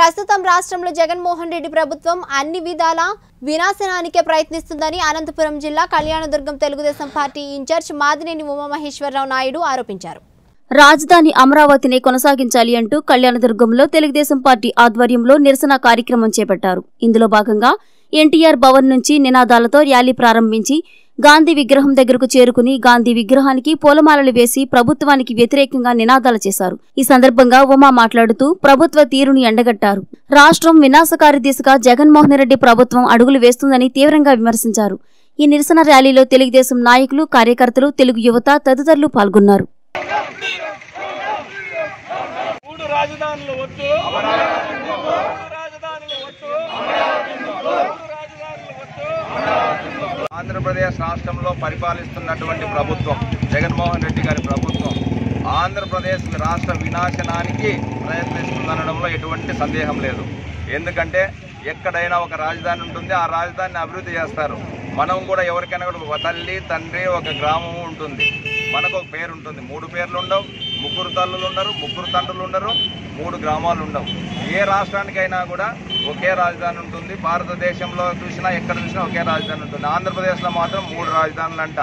ప్రస్తుతం రాష్ట్రంలో జగన్మోహన్ రెడ్డి ప్రభుత్వం అన్ని విధాల వినాశనానికే ప్రయత్నిస్తుందని అనంతపురం జిల్లా కళ్యాణదుర్గం తెలుగుదేశం పార్టీ ఇన్ఛార్జ్ మాదినేని ఉమామహేశ్వరరావు నాయుడు ఆరోపించారు. రాజధాని అమరావతిని కొనసాగించాలి అంటూ కళ్యాణదుర్గంలో తెలుగుదేశం పార్టీ ఆధ్వర్యంలో నిరసన కార్యక్రమం చేపట్టారు. ఇందులో భాగంగా ఎన్టీఆర్ భవన్ నుంచి నినాదాలతో ర్యాలీ ప్రారంభించి గాంధీ విగ్రహం దగ్గరకు చేరుకుని గాంధీ విగ్రహానికి పూలమాలలు వేసి ప్రభుత్వానికి వ్యతిరేకంగా నినాదాలు చేశారు. ఈ సందర్భంగా ఉమా మాట్లాడుతూ ప్రభుత్వ తీరుని ఎండగట్టారు. రాష్ట్రం వినాశకారి దిశగా జగన్మోహన్ రెడ్డి ప్రభుత్వం అడుగులు వేస్తుందని తీవ్రంగా విమర్శించారు. ఈ నిరసన ర్యాలీలో తెలుగుదేశం నాయకులు కార్యకర్తలు తెలుగు యువత తదితరులు పాల్గొన్నారు. రాజధానులు వద్దు మూడు రాజధానులు వద్దు మూడు రాజధానులు వద్దు ఆంధ్రప్రదేశ్ రాష్ట్రంలో పరిపాలిస్తున్నటువంటి ప్రభుత్వం జగన్మోహన్ రెడ్డి గారి ప్రభుత్వం ఆంధ్రప్రదేశ్ రాష్ట్ర వినాశనానికి ప్రయత్నిస్తుందనడంలో ఎటువంటి సందేహం లేదు. ఎందుకంటే ఎక్కడైనా ఒక రాజధాని ఉంటుంది ఆ రాజధానిని అభివృద్ధి చేస్తారు. మనం కూడా ఎవరికైనా కూడా ఒక తల్లి తండ్రి ఒక గ్రామం ఉంటుంది. మనకు ఒక పేరు ఉంటుంది. మూడు పేర్లు ఉండవు. ముగ్గురు తల్లులు ఉండరు ముగ్గురు తండ్రులు ఉండరు మూడు గ్రామాలు ఉండవు. ఏ రాష్ట్రానికైనా కూడా ఒకే రాజధాని ఉంటుంది. భారతదేశంలో చూసినా ఎక్కడ చూసినా ఒకే రాజధాని ఉంటుంది. ఆంధ్రప్రదేశ్లో మాత్రం మూడు రాజధానులు అంట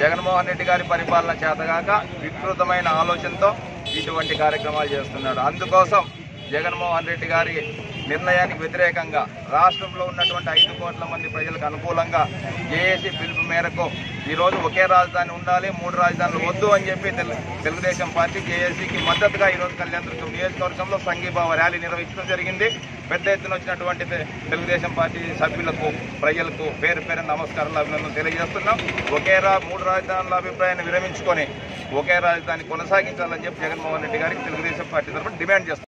జగన్మోహన్ రెడ్డి గారి పరిపాలన చేతగాక వికృతమైన ఆలోచనతో ఇటువంటి కార్యక్రమాలు చేస్తున్నాడు. అందుకోసం జగన్మోహన్ రెడ్డి గారి నిర్ణయానికి వ్యతిరేకంగా రాష్ట్రంలో ఉన్నటువంటి ఐదు కోట్ల మంది ప్రజలకు అనుకూలంగా జేఏసీ పిలుపు మేరకు ఈరోజు ఒకే రాజధాని ఉండాలి మూడు రాజధానులు వద్దు అని చెప్పి తెలు- తెలుగుదేశం పార్టీ జేఏసీకి మద్దతుగా ఈరోజు కళ్యాణదుర్గం నియోజకవర్గంలో సంఘీభావ ర్యాలీ నిర్వహించడం జరిగింది. పెద్ద ఎత్తున వచ్చినటువంటి తెలుగుదేశం పార్టీ సభ్యులకు ప్రజలకు పేరు పేరు నమస్కారాలు అభినందనలు తెలియజేస్తున్నాం. ఒకే రా మూడు రాజధానుల అభిప్రాయాన్ని విరమించుకొని ఒకే రాజధాని కొనసాగించాలని చెప్పి జగన్మోహన్ రెడ్డి గారికి తెలుగుదేశం పార్టీ తరఫున డిమాండ్ చేస్తున్నాం.